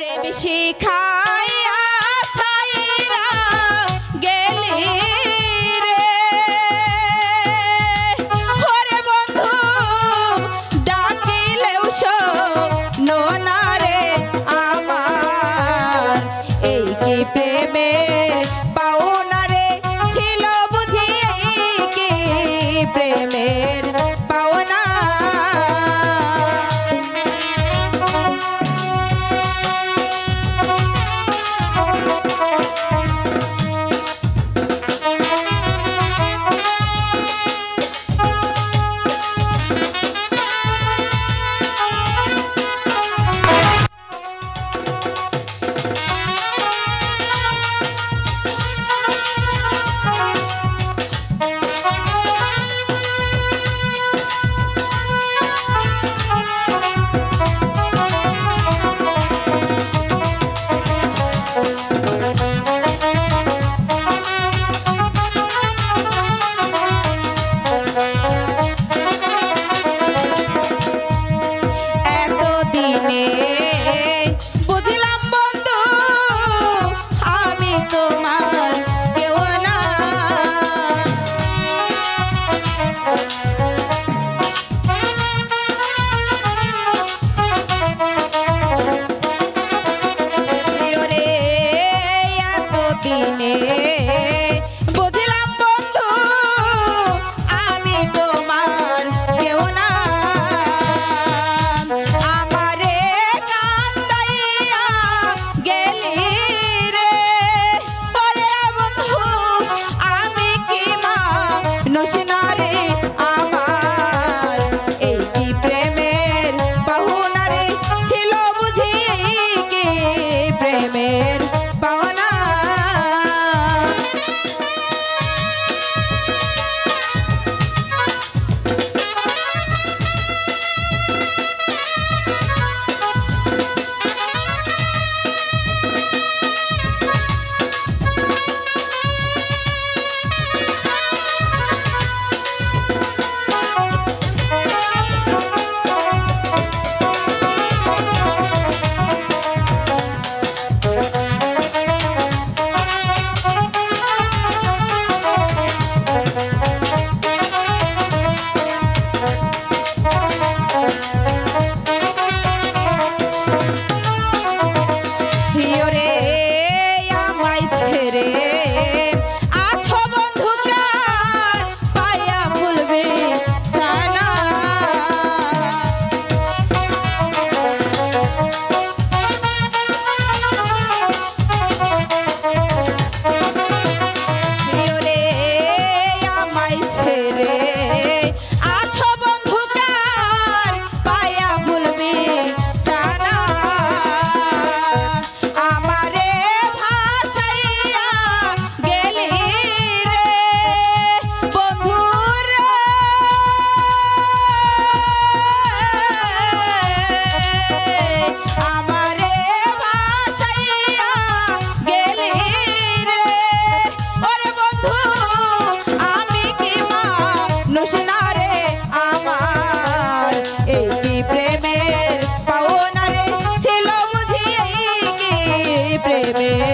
প্রেম শিখা নসিনা রে तेरे baby.